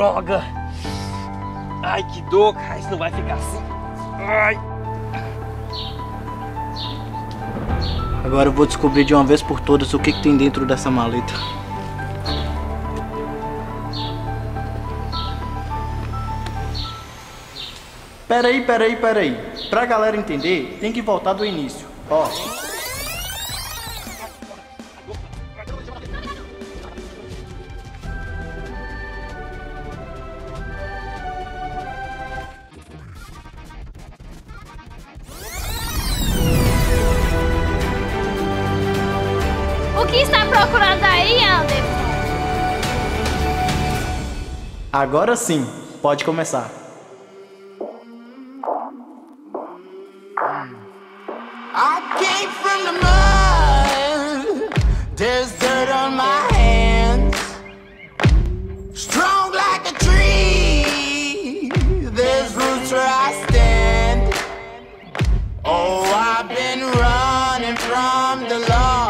Droga! Ai, que dor, cara. Isso não vai ficar assim. Ai. Agora eu vou descobrir de uma vez por todas o que, que tem dentro dessa maleta. Peraí, peraí, peraí. Pra galera entender, tem que voltar do início. Ó. procurando aí, Anderson? Agora sim, pode começar. I came from the mud. There's dirt on my hands. Strong like a tree. There's roots where I stand. Oh, I've been running from the law.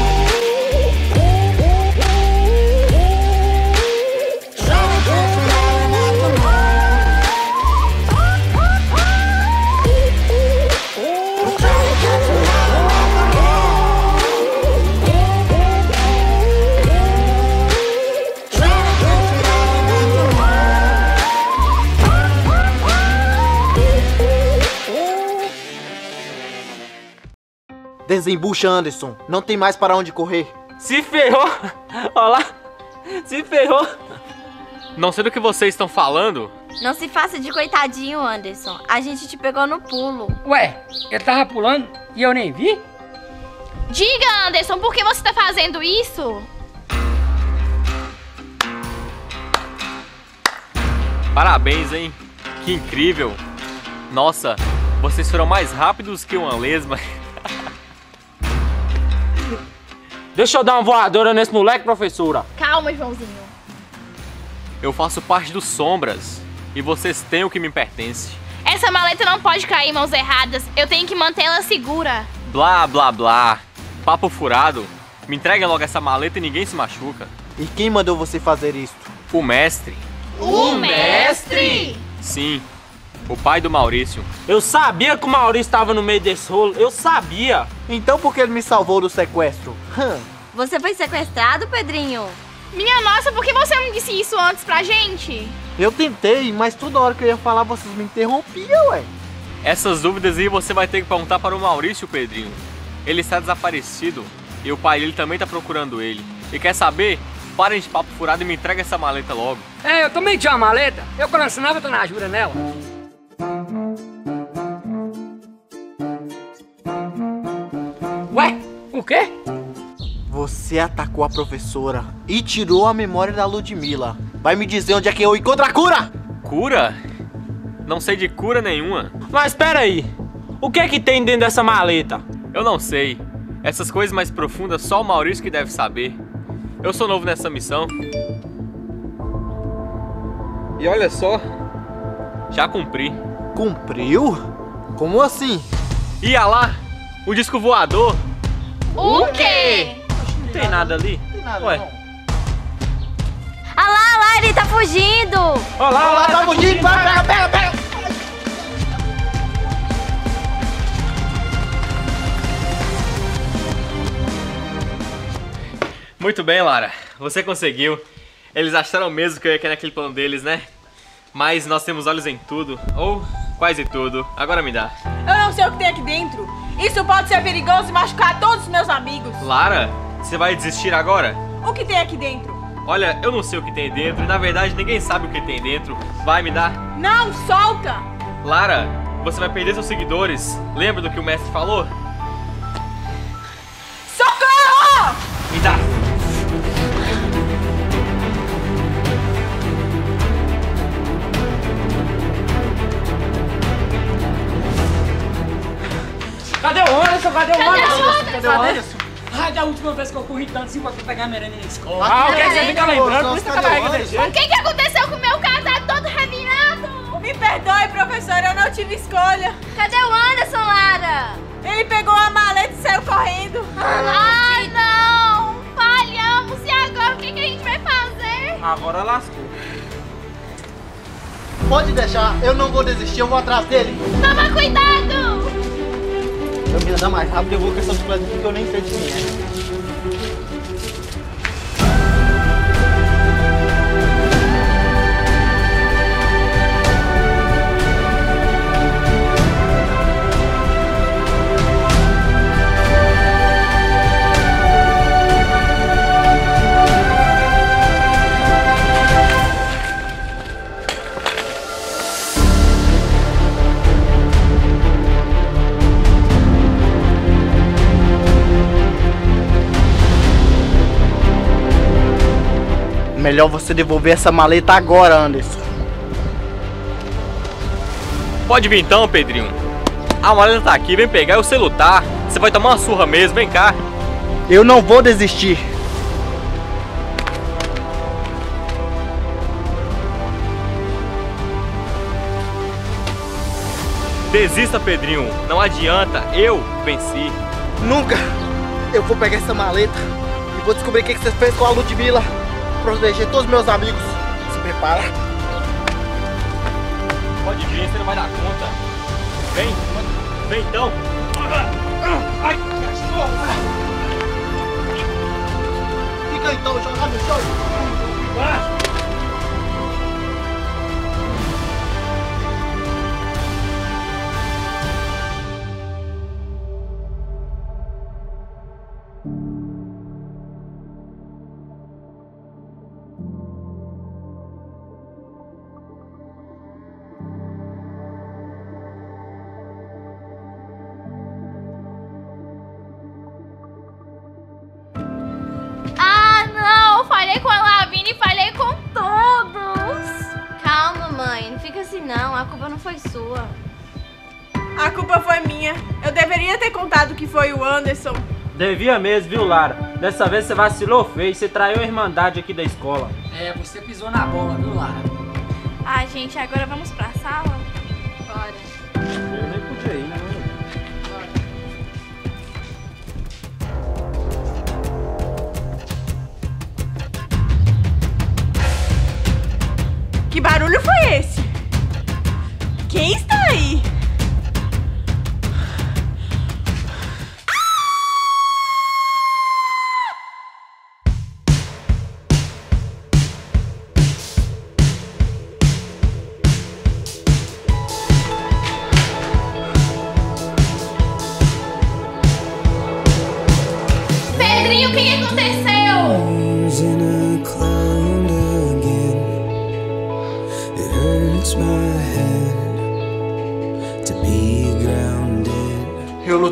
Desembucha, Anderson. Não tem mais para onde correr. Se ferrou! Olha lá! Se ferrou! Não sei do que vocês estão falando. Não se faça de coitadinho, Anderson. A gente te pegou no pulo. Ué, ele tava pulando e eu nem vi? Diga, Anderson, por que você tá fazendo isso? Parabéns, hein? Que incrível! Nossa, vocês foram mais rápidos que uma lesma. Deixa eu dar uma voadora nesse moleque, professora. Calma, Joãozinho. Eu faço parte dos Sombras e vocês têm o que me pertence. Essa maleta não pode cair em mãos erradas. Eu tenho que mantê-la segura. Blá, blá, blá. Papo furado. Me entreguem logo essa maleta e ninguém se machuca. E quem mandou você fazer isto? O mestre. O mestre! Sim, o pai do Maurício. Eu sabia que o Maurício estava no meio desse rolo. Eu sabia. Então por que ele me salvou do sequestro? Hum. Você foi sequestrado, Pedrinho? Minha nossa, por que você não disse isso antes pra gente? Eu tentei, mas toda hora que eu ia falar vocês me interrompiam, ué. Essas dúvidas aí você vai ter que perguntar para o Maurício, Pedrinho. Ele está desaparecido e o pai dele também está procurando ele. E quer saber? Parem de papo furado e me entrega essa maleta logo. É, eu também tinha uma maleta. Eu quando assinava, eu tô na jura nela. O quê? Você atacou a professora e tirou a memória da Ludmilla. Vai me dizer onde é que eu encontro a cura? Cura? Não sei de cura nenhuma. Mas espera aí. O que é que tem dentro dessa maleta? Eu não sei. Essas coisas mais profundas só o Maurício que deve saber. Eu sou novo nessa missão. E olha só, já cumpri. Cumpriu? Como assim? Ia lá, o disco voador. O quê? Não tem nada ali. Ué, Ah lá, lá, ele tá fugindo! Olha lá, olha lá, Tá fugindo, vai, pega, pega, pega! muito bem, Lara. Você conseguiu. Eles acharam mesmo que eu ia cair naquele plano deles, né? Mas nós temos olhos em tudo, ou quase tudo. Agora me dá. Eu não sei o que tem aqui dentro. Isso pode ser perigoso e machucar todos os meus amigos. Lara, você vai desistir agora? O que tem aqui dentro? Olha, eu não sei o que tem dentro e na verdade ninguém sabe o que tem dentro. Vai me dar. Não, solta! Lara, você vai perder seus seguidores. Lembra do que o mestre falou? Anderson? Ah, da última vez que eu corri tanto assim pra pegar merenda na escola. Ah, Ah, o que é que você fica lembrando? Por isso que carrega o que que aconteceu com o meu casado todo revirado? Me perdoe, professora, eu não tive escolha. Cadê o Anderson, Lara? Ele pegou a maleta e saiu correndo. Ai, não! Falhamos! E agora o que, que a gente vai fazer? Agora lascou. Pode deixar, eu não vou desistir, eu vou atrás dele. Toma cuidado! Me andar mais rápido, eu vou com essa bicicleta aqui que eu nem sei de quem é. Melhor você devolver essa maleta agora, Anderson. Pode vir então, Pedrinho. A maleta tá aqui, vem pegar e você lutar. Você vai tomar uma surra mesmo, vem cá. Eu não vou desistir. Desista, Pedrinho. Não adianta, eu venci. Nunca. Eu vou pegar essa maleta e vou descobrir o que você fez com a Ludmilla. Proteger todos os meus amigos. Se prepara. Pode vir, você não vai dar conta. Vem, vem então. Fica então, jogar no chão. Ah, mãe. Não fica assim, não. A culpa não foi sua. A culpa foi minha. Eu deveria ter contado que foi o Anderson. Devia mesmo, viu, Lara? Dessa vez você vacilou feio, você traiu a irmandade aqui da escola. É, você pisou na bola, viu, Lara? Ah, gente, agora vamos pra sala? Bora. Barulho foi esse?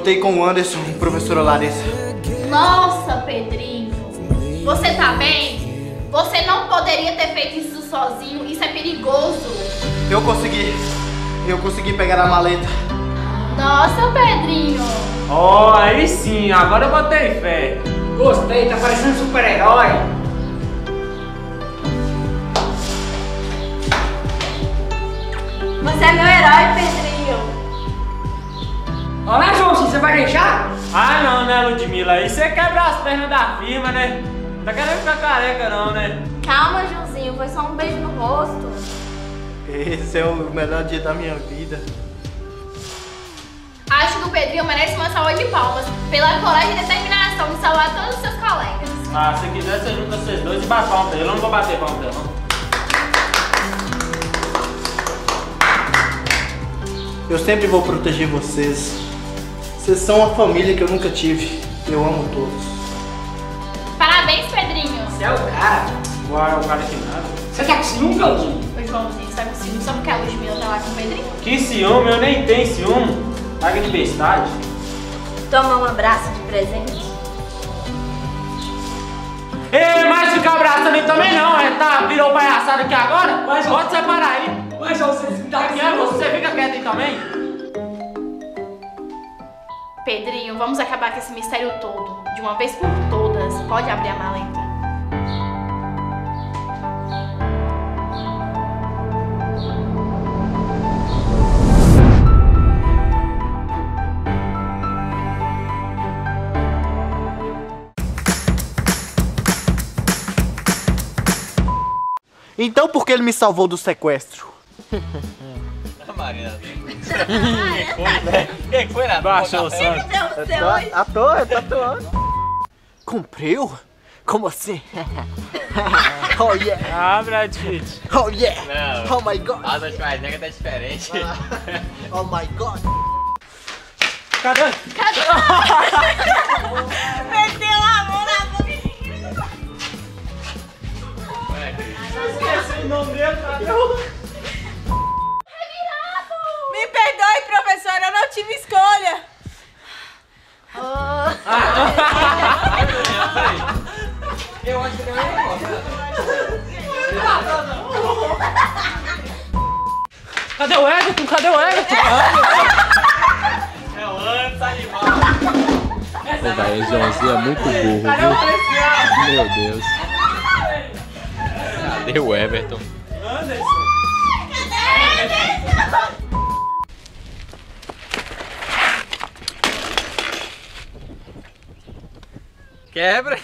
Lutei com o Anderson, professora Larissa. Nossa, Pedrinho. Você tá bem? Você não poderia ter feito isso sozinho. Isso é perigoso. Eu consegui. Eu consegui pegar a maleta. Nossa, Pedrinho. Oh, aí sim, agora eu botei fé. Gostei, tá parecendo um super-herói. Você é meu herói, Pedrinho. Olá, João, você vai deixar? Ah, não, né, Ludmilla? Aí você quebra as pernas da firma, né? Tá querendo ficar careca, não, né? Calma, Joãozinho. Foi só um beijo no rosto. Esse é o melhor dia da minha vida. Acho que o Pedrinho merece uma salva de palmas pela coragem e determinação de salvar todos os seus colegas. Ah, se quiser, você junta vocês dois e bate palma pra ele. Eu não vou bater palma pra ele, não. Eu sempre vou proteger vocês. Vocês são a família que eu nunca tive. Eu amo todos. Parabéns, Pedrinho. Você é o cara. Uai, o cara que nada. Você tá com ciúme, Claudinho? Ô, Joãozinho, você tá com ciúme só porque a Ludmilla tá lá com o Pedrinho? Que ciúme, eu nem tenho ciúme. Paga de bestade. Toma um abraço de presente. Ei, mas ficar abraçando ele também não, é? Tá, virou palhaçada aqui agora? Mas pode separar aí. Mas você dá Aqui é você, fica quieto aí também. Pedrinho, vamos acabar com esse mistério todo. De uma vez por todas. Pode abrir a maleta. Então por que ele me salvou do sequestro? Marina, que foi? Que foi, Nath? Baixou o som. À toa, tá atuando. Cumpriu? Como assim? oh yeah, Ah, Brad Pitt. oh yeah, Não. oh my god, Arnold Schwarzenegger tá diferente. oh my god. Cadê? Meteu a mão Cadê o Everton? Cadê o Everton? É o antes animal. Pô, velho, esse Joãozinho é muito burro, Cadê o viu? Meu Deus. Cadê o Everton? Anderson. Quebra.